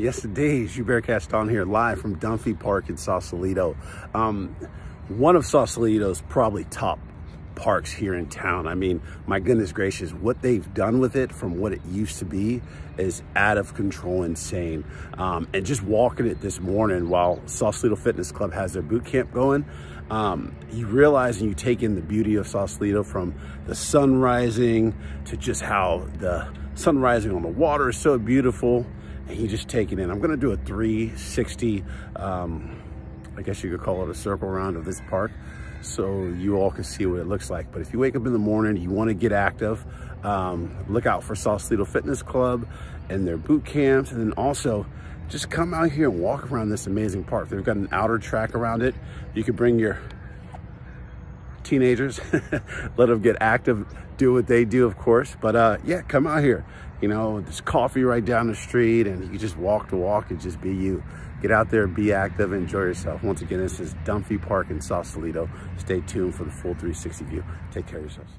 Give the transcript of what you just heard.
Yes, indeed. Joubert Caston here live from Dunphy Park in Sausalito. Um, one of Sausalito's probably top parks here in town. I mean, my goodness gracious, what they've done with it from what it used to be is out of control insane. Um, and just walking it this morning while Sausalito Fitness Club has their boot camp going, um, you realize and you take in the beauty of Sausalito from the sun rising to just how the sun rising on the water is so beautiful you just take it in. I'm gonna do a 360, um, I guess you could call it a circle around of this park so you all can see what it looks like. But if you wake up in the morning, you wanna get active, um, look out for Sausalito Fitness Club and their boot camps. And then also just come out here and walk around this amazing park. They've got an outer track around it. You could bring your teenagers, let them get active, do what they do, of course. But uh, yeah, come out here. You know, there's coffee right down the street and you just walk the walk and just be you. Get out there, be active, enjoy yourself. Once again, this is Dunphy Park in Sausalito. Stay tuned for the full 360 view. Take care of yourselves.